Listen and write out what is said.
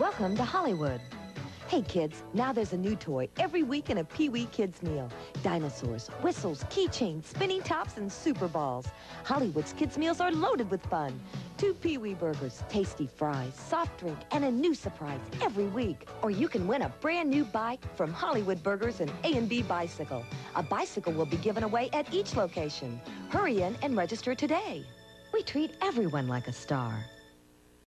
Welcome to Hollywood. Hey kids, now there's a new toy every week in a Pee-wee Kids meal. Dinosaurs, whistles, keychains, spinning tops, and super balls. Hollywood's kids meals are loaded with fun. Two Pee-wee burgers, tasty fries, soft drink, and a new surprise every week. Or you can win a brand new bike from Hollywood Burgers and A&B Bicycle. A bicycle will be given away at each location. Hurry in and register today. We treat everyone like a star.